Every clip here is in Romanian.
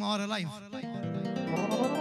more alive. More alive.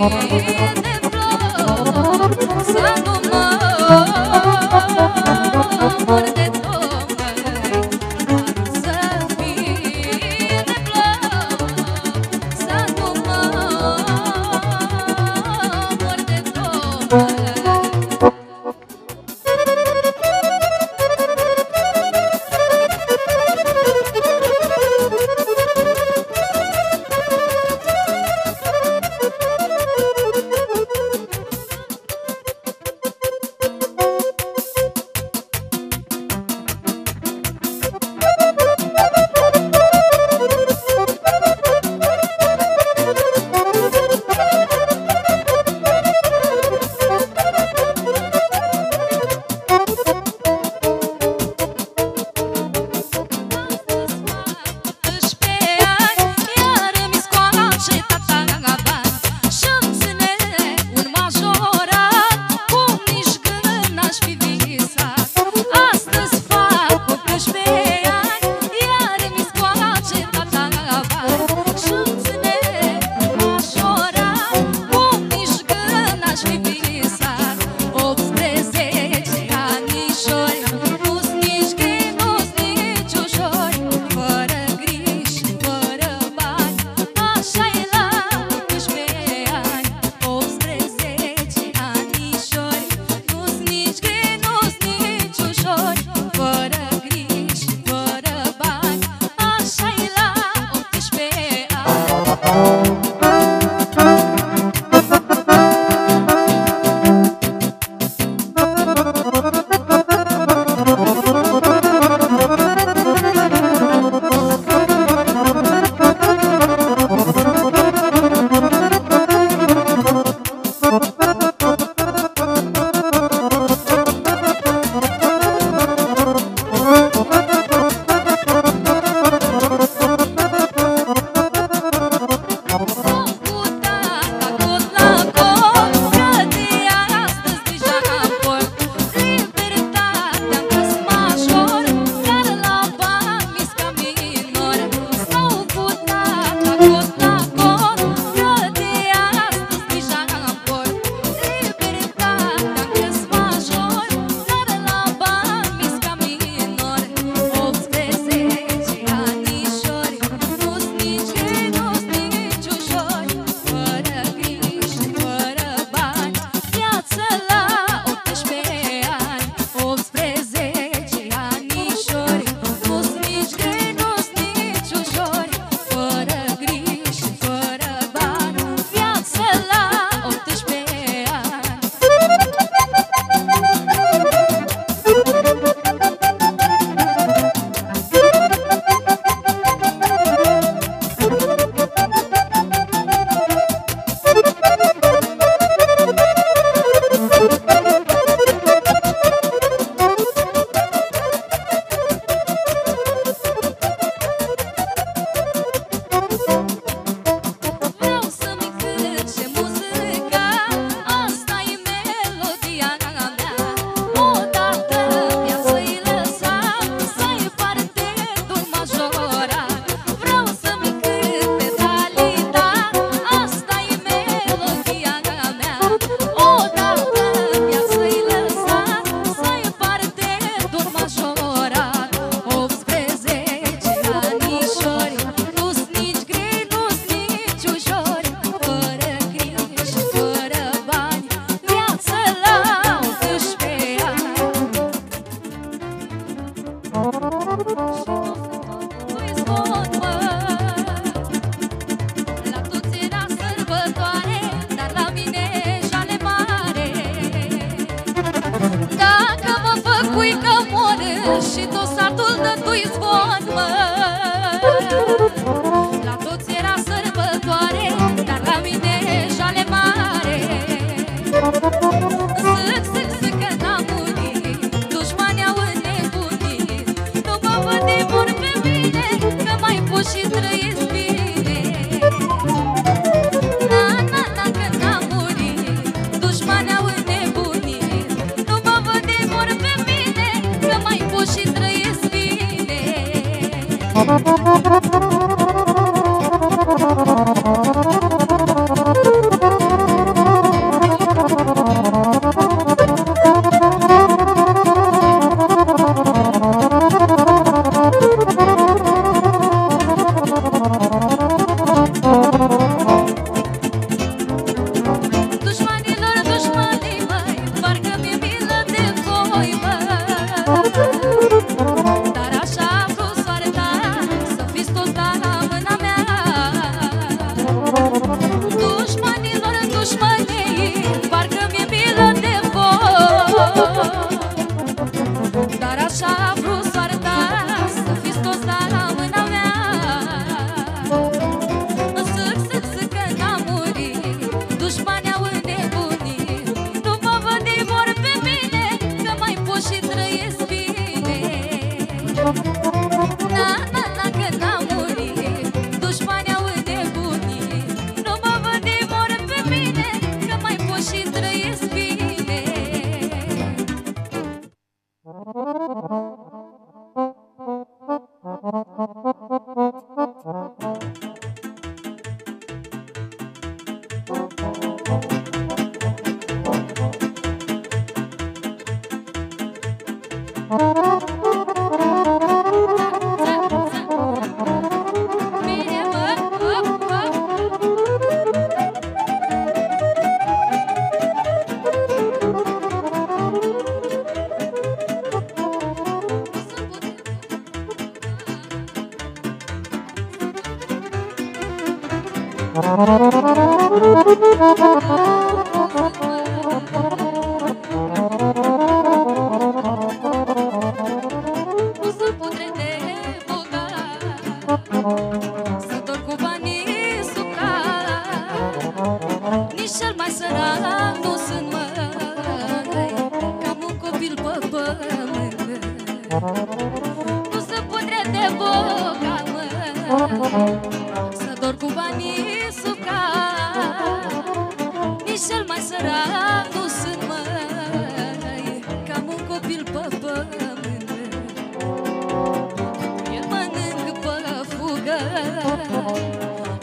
oh you. Thank you.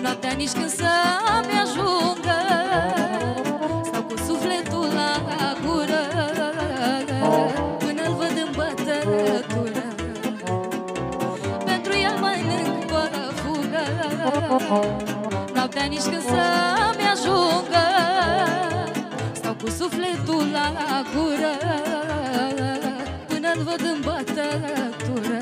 Noaptea nici când să-mi ajungă Stau cu sufletul la gură. Până-l văd în bătătură Pentru el mănânc fără fugă Noaptea nici când să-mi ajungă Stau cu sufletul la gură. Până-l văd în bătătură.